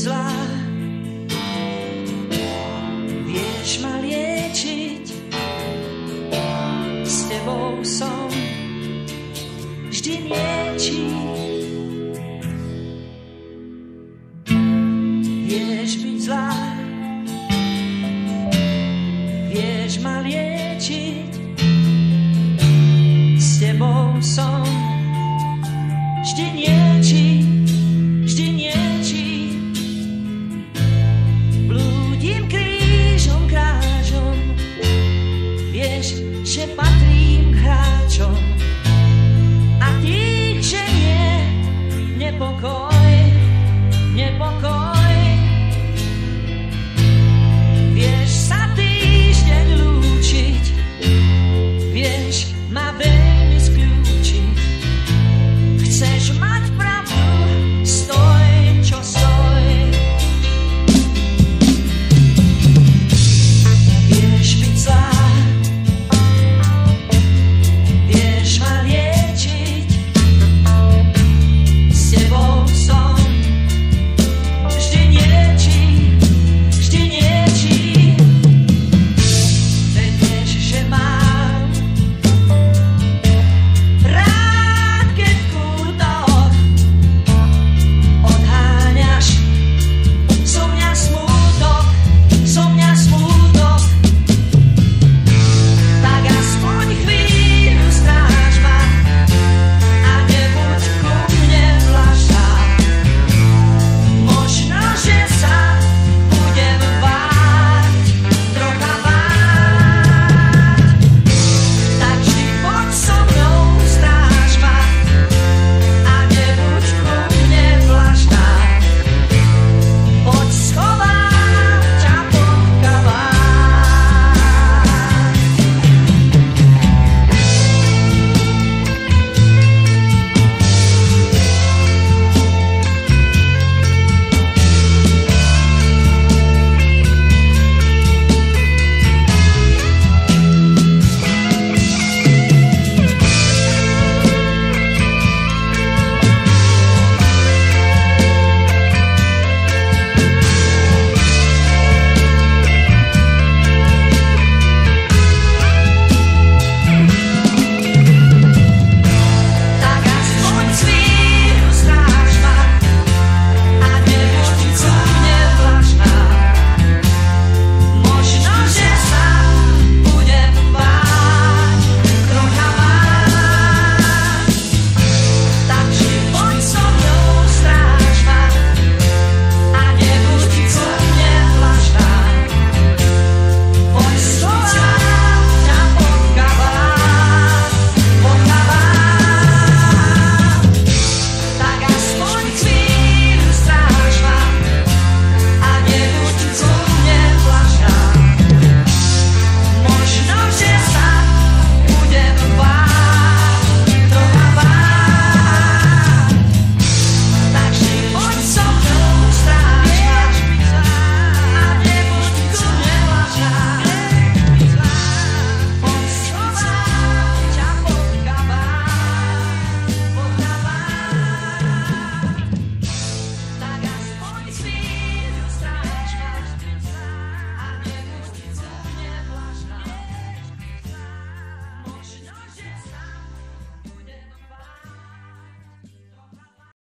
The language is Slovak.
zlá. Vieš ma liečiť, s tebou som vždy. Vieš byť zlá, vieš ma liečiť, Sheba.